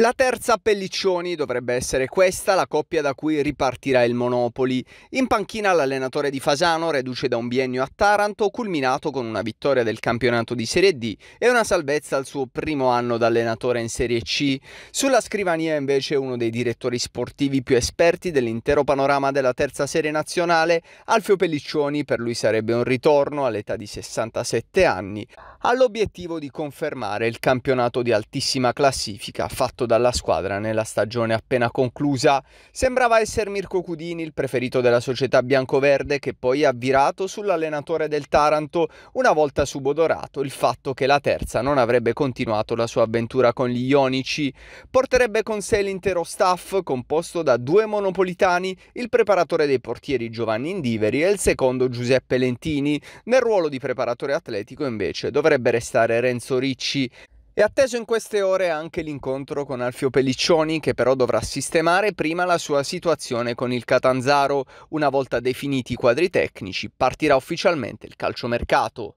La terza Pelliccioni dovrebbe essere questa la coppia da cui ripartirà il Monopoli. In panchina l'allenatore di Fasano, reduce da un biennio a Taranto, culminato con una vittoria del campionato di Serie D e una salvezza al suo primo anno da allenatore in Serie C. Sulla scrivania invece uno dei direttori sportivi più esperti dell'intero panorama della terza serie nazionale, Alfio Pelliccioni, per lui sarebbe un ritorno all'età di 67 anni, all'obiettivo di confermare il campionato di altissima classifica fatto dalla squadra nella stagione appena conclusa. Sembrava essere Mirko Cudini il preferito della società biancoverde che poi ha virato sull'allenatore del Taranto una volta subodorato il fatto che la terza non avrebbe continuato la sua avventura con gli Ionici. Porterebbe con sé l'intero staff composto da due monopolitani, il preparatore dei portieri Giovanni Indiveri e il secondo Giuseppe Lentini. Nel ruolo di preparatore atletico invece dovrebbe restare Renzo Ricci. È atteso in queste ore anche l'incontro con Alfio Pelliccioni che però dovrà sistemare prima la sua situazione con il Catanzaro. Una volta definiti i quadri tecnici partirà ufficialmente il calciomercato.